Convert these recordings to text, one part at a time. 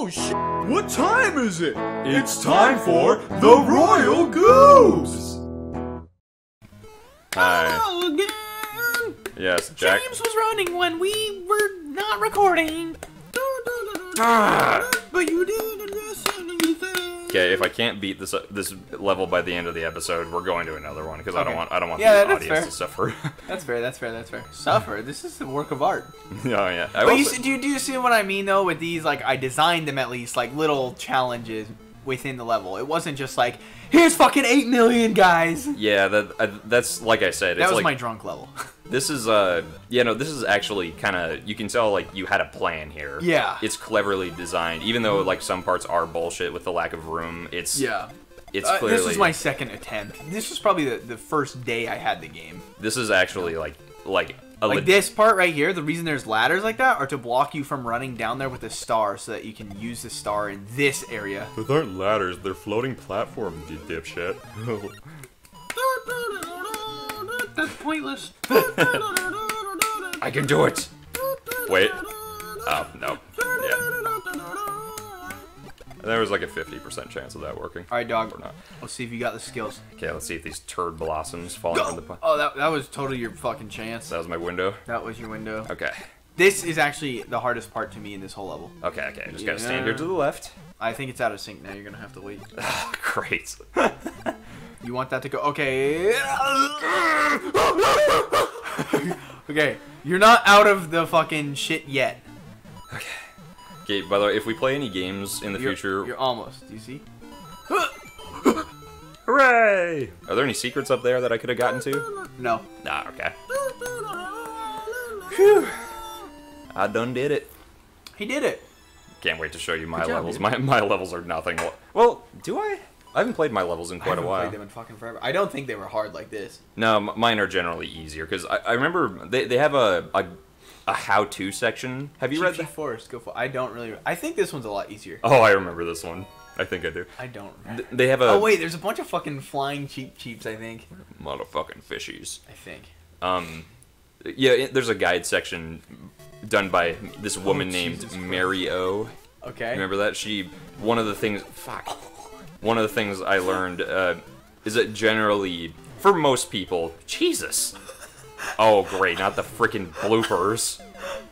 Oh shit! What time is it? It's time for the Royal Goobs! Hi. Oh, again. Yes, Jack. James was running when we were not recording. Ah. But you didn't listen to anything. Okay, if I can't beat this uh, this level by the end of the episode, we're going to another one because I don't want I don't want Yeah, the audience fair. to suffer. That's fair. That's fair. That's fair. Suffer. This is a work of art. oh yeah. I But you do you, do you see what I mean though with these? Like I designed them at least like little challenges within the level. It wasn't just like here's fucking eight million guys. yeah, that uh, that's like I said. It's That was like my drunk level. this is uh you know, this is actually kind of you can tell like you had a plan here. Yeah. It's cleverly designed, even though like some parts are bullshit with the lack of room. It's yeah. It's Uh, clearly this was my second attempt. This was probably the, the first day I had the game. this is actually like like a Like leg- this part right here, the reason there's ladders like that are to block you from running down there with a star so that you can use the star in this area. Those aren't ladders, they're floating platforms, you dipshit. That's pointless. I can do it! Wait. Oh, no. Yeah. There was like a 50% chance of that working. Alright, dog. Or not. Let's see if you got the skills. Okay, let's see if these turd blossoms falling from the... pla- Oh, that, that was totally your fucking chance. That was my window? That was your window. Okay. This is actually the hardest part to me in this whole level. Okay, okay. Just gotta stand here to the left. I think it's out of sync now. You're gonna have to wait. Great. You want that to go? Okay. okay. You're not out of the fucking shit yet. Okay, Okay, by the way, if we play any games in the You're, future... You're almost. Do you see? Hooray! Are there any secrets up there that I could have gotten to? No. Nah, okay. Phew. I done did it. He did it. Can't wait to show you my job, levels. dude. My my levels are nothing. Well, do I? I haven't played my levels in quite a while. played them in fucking forever. I don't think they were hard like this. No, m- mine are generally easier because I, I remember they, they have a a, a how-to section. Have you read that? Forest, go for. I don't really. I think this one's a lot easier. Oh, I remember this one. I think I do. I don't. Th- They have a Oh wait, there's a bunch of fucking flying cheep cheeps. I think. motherfucking fishies. I think. Um, yeah, there's a guide section done by this woman named Oh, Jesus Christ. O. Okay. Remember that? She one of the things fuck. One of the things I learned uh, is that generally for most people, Jesus. Oh great, not the freaking bloopers.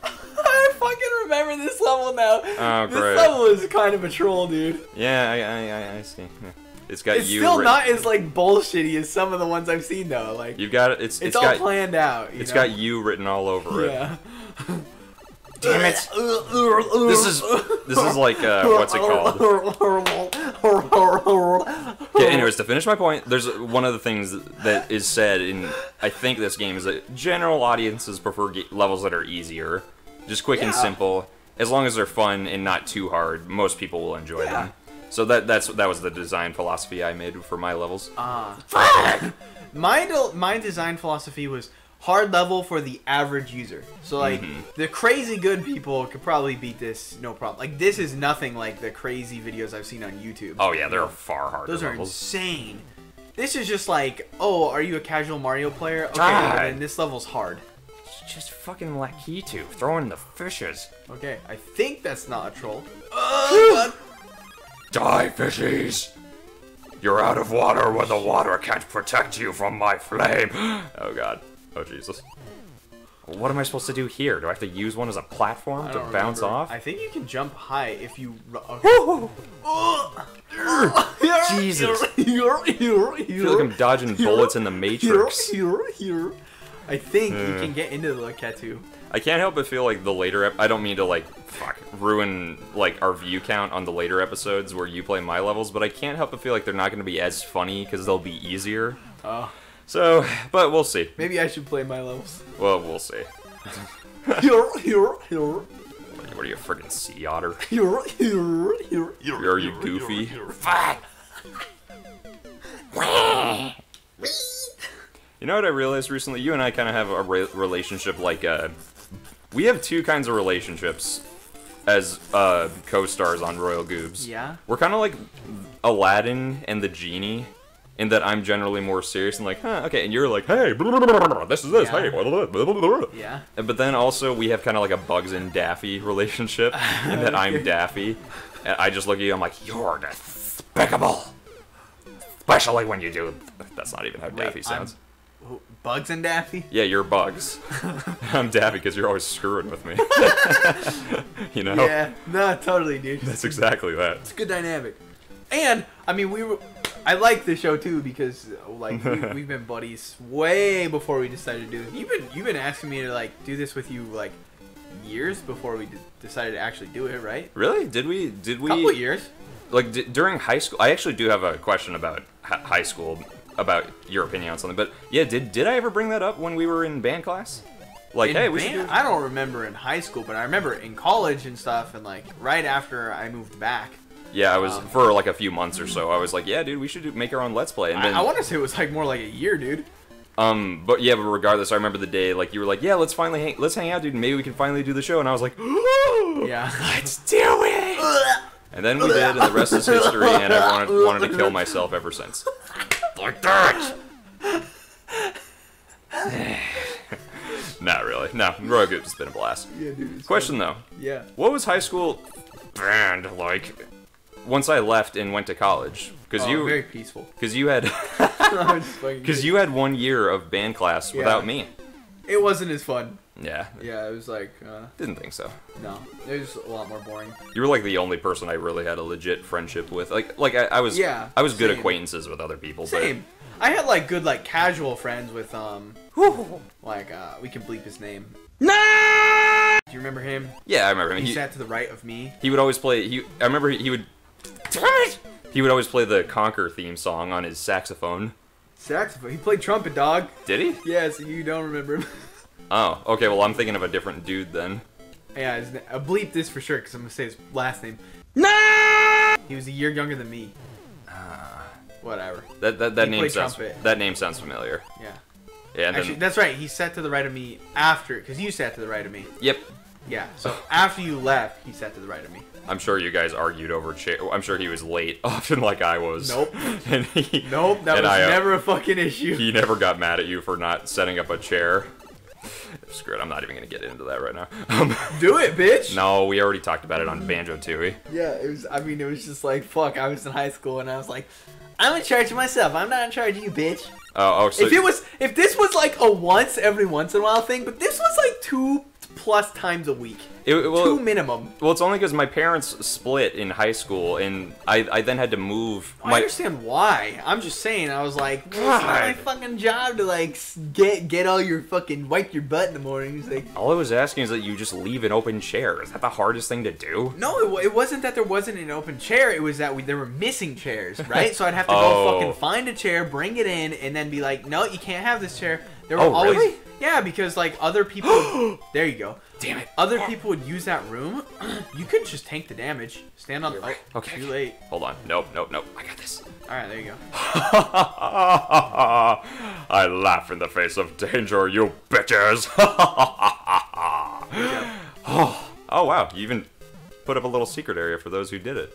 I fucking remember this level now. Oh, this level is kind of a troll, dude. Yeah, I I, I, see. Yeah. It's got It's you. still not as like bullshitty as some of the ones I've seen though. Like You've got it. It's it's, it's all got planned out. You it's know? got you written all over it. Yeah. Damn it. This is this is like uh, what's it called? Okay, anyways, to finish my point, there's one of the things that is said in I think this game is that general audiences prefer levels that are easier, just quick and simple. As long as they're fun and not too hard, most people will enjoy Yeah. them. So that that's that was the design philosophy I made for my levels. Ah. my del- my design philosophy was hard level for the average user. So like Mm-hmm. the crazy good people could probably beat this no problem. Like this is nothing like the crazy videos I've seen on YouTube. oh yeah, they're far harder Those are levels. insane. This is just like, oh, are you a casual Mario player? Okay, well, this level's hard. It's just fucking Lakitu throwing the fishes. Okay, I think that's not a troll. Uh, Die, fishies! You're out of water when the water can't protect you from my flame. Oh god. Oh Jesus. What am I supposed to do here? Do I have to use one as a platform to bounce remember. off? I think you can jump high if you. Okay. Jesus. I feel like I'm dodging bullets in the Matrix. I think you Uh. can get into the Lakitu. I can't help but feel like the later ep- I don't mean to like fuck ruin like our view count on the later episodes where you play my levels, but I can't help but feel like they're not going to be as funny because they'll be easier. Oh, So, but we'll see. maybe I should play my levels. Well, we'll see. Here, here, here, What are you, a friggin' sea otter? here, here, here, here. Are you goofy? You know what I realized recently? You and I kind of have a re- relationship like uh, we have two kinds of relationships as uh, co-stars on Royal Goobs. Yeah? We're kind of like Aladdin and the genie, in that I'm generally more serious and like, huh, okay, and you're like, hey, blah, blah, blah, this is this, Yeah. hey, blah, blah. Yeah. But then also we have kind of like a Bugs and Daffy relationship, in that I'm Daffy. And I just look at you, I'm like, you're despicable. Especially when you do. That's not even how Daffy I'm- sounds. Bugs and Daffy? Yeah, you're Bugs. I'm Daffy because you're always screwing with me. you know? Yeah. No, totally, dude. That's exactly that. It's a good dynamic. And I mean, we were. I like the show too because like we, we've been buddies way before we decided to do. this. You've been you've been asking me to like do this with you like years before we d- decided to actually do it, right? Really? Did we? Did we? couple years. like d- during high school i actually do have a question about hi- high school about your opinion on something but yeah did did i ever bring that up when we were in band class like In hey we band- should do I don't remember in high school, but I remember in college and stuff, and like right after I moved back. Yeah i was um, for like a few months or so i was like yeah dude we should do, make our own let's play and then I, I want to say it was like more like a year, dude. um but yeah but regardless i remember the day like you were like yeah let's finally hang let's hang out dude and maybe we can finally do the show and i was like Yeah. let's do it and then we did and the rest is history and i wanted, wanted to kill myself ever since like that Not really. No, Rogue has been a blast. Yeah, dude. Question though. Yeah. what was high school band like? Once I left and went to college, because Oh, you, very peaceful. because you had, I'm just fucking because you had one year of band class Yeah. without me. It wasn't as fun. Yeah, Yeah, it was like uh, didn't think so. no, it was a lot more boring. You were like the only person I really had a legit friendship with. Like, like I, I was, Yeah, I was good acquaintances with other people. Same. I had like good like casual friends with um like uh we can bleep his name. No. Do you remember him? Yeah, I remember him. He, He, sat to the right of me. he would always play. He, I remember he, he would. He would always play the Conquer theme song on his saxophone. Saxophone. He played trumpet, dog. Did he? Yeah, so you don't remember him. Oh, okay. Well, I'm thinking of a different dude then. yeah, his, I bleep this for sure because I'm gonna say his last name. No. He was a year younger than me. Ah. Whatever. That that, that He name sounds trumpet. that name sounds familiar. Yeah. Yeah, and Actually, then that's right. He sat to the right of me after, because you sat to the right of me. yep. Yeah. So after you left, he sat to the right of me. I'm sure you guys argued over chair. I'm sure he was late, often like I was. Nope. and he, Nope. That and was I, uh, never a fucking issue. He never got mad at you for not setting up a chair. Screw it. I'm not even gonna get into that right now. Um, Do it, bitch. no, we already talked about it on Banjo Tooie. Yeah, it was. I mean, it was just like fuck. I was in high school and I was like, I'm in charge of myself. I'm not in charge of you, bitch. Oh, oh, so if it was, if this was like a once every once in a while thing, but this was like two plus times a week, it, well, two minimum. well, it's only because my parents split in high school, and I, I then had to move. I My, understand why. I'm just saying. I was like, well, it's not my God. fucking job to like get get all your fucking wipe your butt in the morning. Like, all I was asking is that you just leave an open chair. Is that the hardest thing to do? no, it, it wasn't that there wasn't an open chair. It was that we there were missing chairs, right? so I'd have to go Oh. fucking find a chair, bring it in, and then be like, no, you can't have this chair. There were Oh, always really? Yeah, because like other people. there you go. Damn it. Other people would use that room. you couldn't just tank the damage. Stand on. right. Oh, Okay. Too late. Hold on. Nope, nope, nope. I got this. All right, there you go. I laugh in the face of danger, you bitches. oh, oh, wow. You even put up a little secret area for those who did it.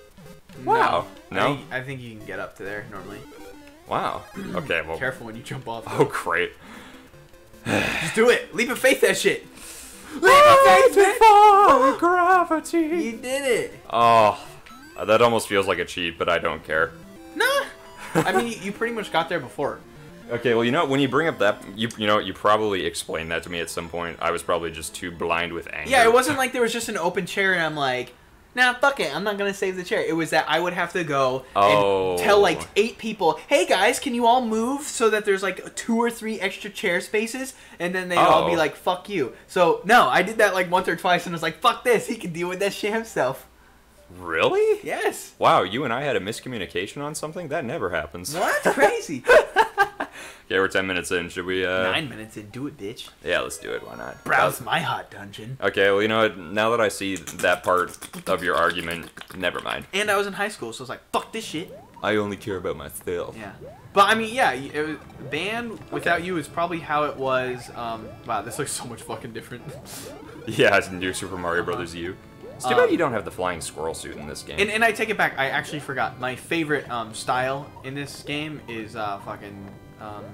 Wow. I No? think, I think you can get up to there normally. Wow. Okay, well. Careful when you jump off. Oh, great. Just do it. Leap of faith that shit. Leap Oh, of faith, man. defy gravity. You did it. Oh, that almost feels like a cheat, but I don't care. Nah. I mean, you, you pretty much got there before. Okay, well, you know, when you bring up that, you you know, you probably explained that to me at some point. I was probably just too blind with anger. Yeah, it wasn't like there was just an open chair and I'm like, nah, fuck it. I'm not going to save the chair. It was that I would have to go Oh. and tell like oh. eight people, hey guys, can you all move so that there's like two or three extra chair spaces? And then they'd all be Oh. like, fuck you. So, no, I did that like once or twice and was like, fuck this. He can deal with that shit himself. Really? Yes. Wow, you and I had a miscommunication on something? That never happens. What? Crazy. Okay, we're 10 minutes in. Should we, uh... Nine minutes in, do it, bitch. Yeah, let's do it. Why not? Browse my hot dungeon. Okay, well, you know what? Now that I see that part of your argument, never mind. And I was in high school, so I was like, fuck this shit. I only care about myself. Yeah. But I mean, yeah, it was, band without you is probably how it was. Um, wow, this looks so much fucking different. Yeah, it's new Super Mario Brothers U. It's too bad you don't have the flying squirrel suit in this game. And, and I take it back. I actually forgot. My favorite um, style in this game is uh, fucking um,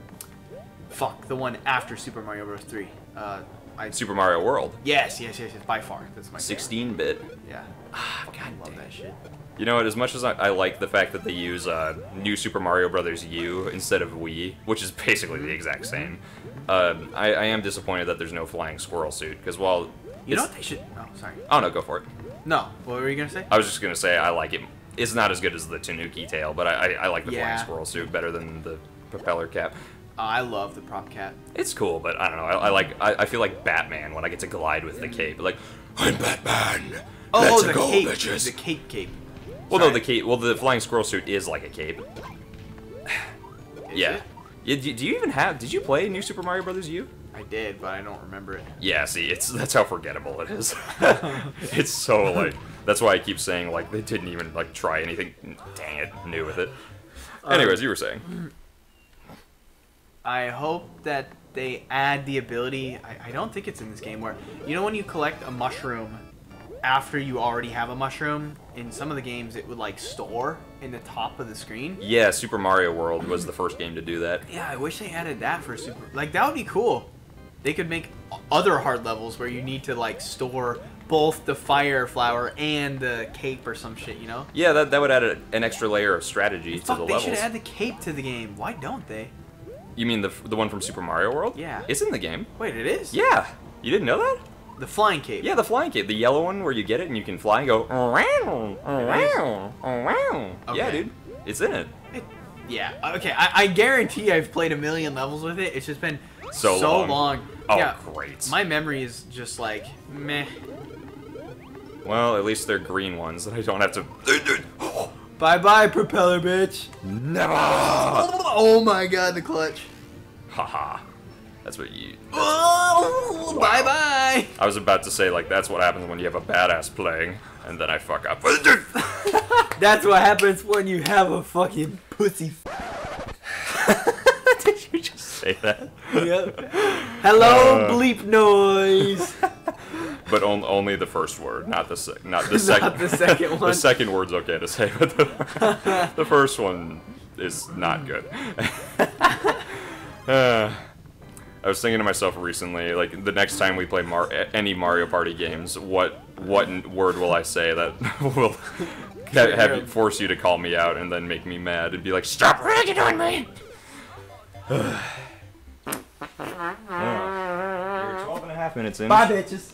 fuck the one after Super Mario Bros. Three. Uh, I Super Mario World, yes, yes, yes, yes. By far, that's my 16-bit. Yeah. Ah, God I love dang. that shit. You know what? As much as I, I like the fact that they use uh, New Super Mario Brothers U instead of Wii, which is basically the exact same, um, I, I am disappointed that there's no flying squirrel suit. Because while You know what they should? Oh, sorry. oh no, go for it. No. What were you gonna say? I was just gonna say I like it. It's not as good as the Tanuki tail, but I, I, I like the Yeah. flying squirrel suit better than the propeller cap. Oh, I love the prop cat. It's cool, but I don't know. I, I like. I, I feel like Batman when I get to glide with the cape. Like, I'm Batman. Oh, Let's oh, the go, cape. bitches. The cape cape. well, no, the cape. Well, the flying squirrel suit is like a cape. Yeah. Yeah. Do, do you even have? Did you play New Super Mario Brothers U? I did, but I don't remember it. Yeah. See, it's that's how forgettable it is. it's so like. That's why I keep saying like they didn't even like try anything. Dang it, new with it. Um, Anyways, you were saying. I hope that they add the ability. I, I don't think it's in this game where you know when you collect a mushroom after you already have a mushroom. In some of the games, it would like store in the top of the screen. Yeah, Super Mario World was the first game to do that. Yeah, I wish they added that for Super. Like that would be cool. They could make other hard levels where you need to like store both the fire flower and the cape or some shit. You know. Yeah, that, that would add a, an extra layer of strategy to Fuck, the they levels. should add the cape to the game. Why don't they? You mean the the one from Super Mario World? Yeah. It's in the game. Wait, it is. Yeah. You didn't know that? The flying cape. Yeah, the flying cape, the yellow one where you get it and you can fly and go. "Wow, wow, wow." Yeah, dude. It's in it. It- yeah. Okay. I, I guarantee I've played a million levels with it. It's just been So long. Oh, yeah. great. My memory is just like meh. Well, at least they're green ones that I don't have to. Bye bye, propeller bitch. Never. Oh my god, the clutch. Haha. That's what you. Oh, bye bye. I was about to say like that's what happens when you have a badass playing, and then I fuck up. That's what happens when you have a fucking pussy. Did you just say that? Yep. Hello, Uh. bleep noise. But on, only the first word, not the sec- not the second. Not the second one. the second word's okay to say, but the, the first one is not good. Uh, I was thinking to myself recently, like the next time we play Mar- any Mario Party games, what what word will I say that will ha- have force you to call me out and then make me mad and be like, "Stop ragging on me!" You're 12 and a half minutes in. Bye, bitches.